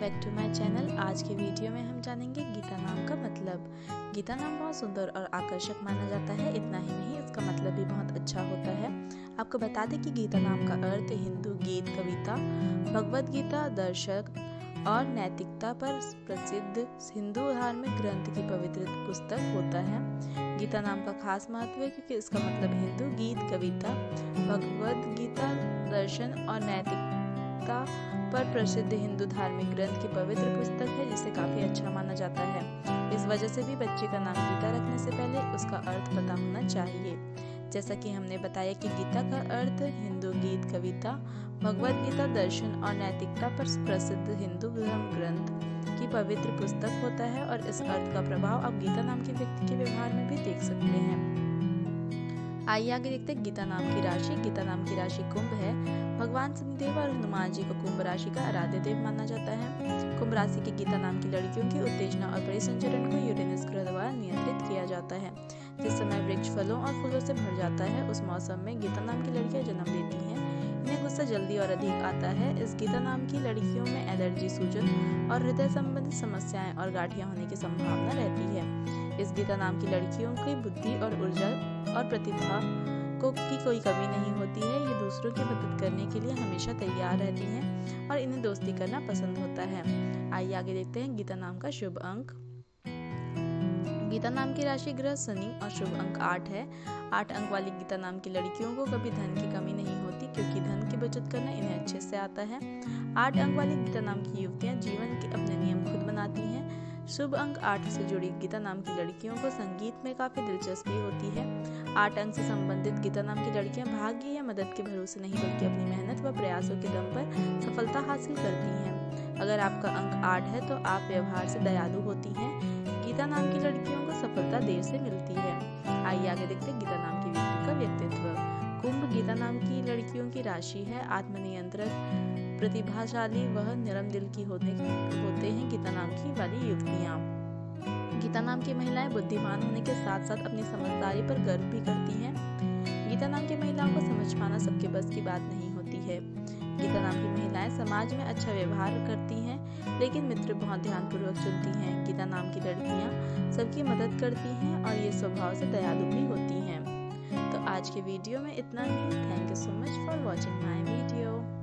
Back to my channel. आज के video में हम जानेंगे गीता नाम का मतलब। गीता नाम बहुत सुंदर और आकर्षक माना जाता है, इतना ही नहीं, इसका मतलब भी बहुत अच्छा होता है। आपको बता दें कि गीता नाम का अर्थ हिंदू गीत, कविता, भगवत गीता, दर्शक और नैतिकता पर प्रसिद्ध हिंदू धार्मिक ग्रंथ की पवित्र पुस्तक होता है। गीता नाम का खास महत्व है क्योंकि इसका मतलब हिंदू गीत, कविता, भगवत गीता, दर्शन और नैतिकता पर प्रसिद्ध हिंदू धार्मिक ग्रंथ की पवित्र पुस्तक है, जिसे काफ़ी अच्छा माना जाता है। इस वजह से भी बच्चे का नाम गीता रखने से पहले उसका अर्थ पता होना चाहिए। जैसा कि हमने बताया कि गीता का अर्थ हिंदू गीत, कविता, भगवत गीता, दर्शन और नैतिकता पर प्रसिद्ध हिंदू धर्म ग्रंथ की पवित्र पुस्तक होता है और इस अर्थ का प्रभाव आप गीता नाम के व्यक्ति के व्यवहार में भी देख सकते हैं। आइए आगे देखते हैं। गीता नाम की राशि, गीता नाम की राशि कुंभ है। भगवान शनिदेव और हनुमान जी को कुंभ राशि का आराध्य देव माना जाता है। कुंभ राशि की गीता नाम की लड़कियों की उत्तेजना और परिसंचरण को यूरेनस ग्रह द्वारा नियंत्रित किया जाता है। जिस समय वृक्ष फलों और फूलों से भर जाता है, उस मौसम में गीता नाम की लड़कियाँ जन्म लेती हैं। इन्हें गुस्सा जल्दी और अधिक आता है। इस गीता नाम की लड़कियों में एलर्जी सूजन और हृदय संबंधित समस्याएँ और गाठियाँ होने की संभावना रहती है। इस गीता नाम की लड़कियों की बुद्धि और ऊर्जा और प्रतिभा को की कोई कमी नहीं होती है, ये दूसरों की मदद करने के लिए हमेशा तैयार रहती हैं और इन्हें दोस्ती करना पसंद होता है। आइए आगे देखते हैं गीता नाम का शुभ अंक। गीता नाम की राशि ग्रह, शनि और शुभ अंक आठ है। आठ अंक वाली गीता नाम की लड़कियों को कभी धन की कमी नहीं होती, क्योंकि धन की बचत करना इन्हें अच्छे से आता है। आठ अंक वाली गीता नाम की युवतियाँ जीवन के अपने नियम खुद बनाती हैं। शुभ अंक आठ से जुड़ी गीता नाम की लड़कियों को संगीत में काफ़ी दिलचस्पी होती है। आठ अंक से संबंधित गीता नाम की लड़कियाँ भाग्य या मदद के भरोसे नहीं, बल्कि अपनी मेहनत व प्रयासों के दम पर सफलता हासिल करती हैं। अगर आपका अंक आठ है तो आप व्यवहार से दयालु होती हैं। गीता नाम की लड़कियों को सफलता देर से मिलती है। आइए आगे देखते हैं गीता नाम की व्यक्ति का व्यक्तित्व। कुंभ गीता नाम की लड़कियों की राशि है। आत्मनियंत्रण प्रतिभाशाली वह नरम दिल की होते होते हैं गीता नाम की वाली युवतियाँ गीता नाम की महिलाएँ बुद्धिमान होने के साथ साथ अपनी समझदारी पर गर्व भी करती हैं। गीता नाम की महिलाओं को समझ पाना सबके बस की बात नहीं होती है। गीता नाम की महिलाएँ समाज में अच्छा व्यवहार करती हैं, लेकिन मित्र बहुत ध्यानपूर्वक चुनती हैं। गीता नाम की लड़कियाँ सबकी मदद करती हैं और ये स्वभाव से दयालु भी होती हैं। तो आज के वीडियो में इतना ही। Thank you so much for watching my video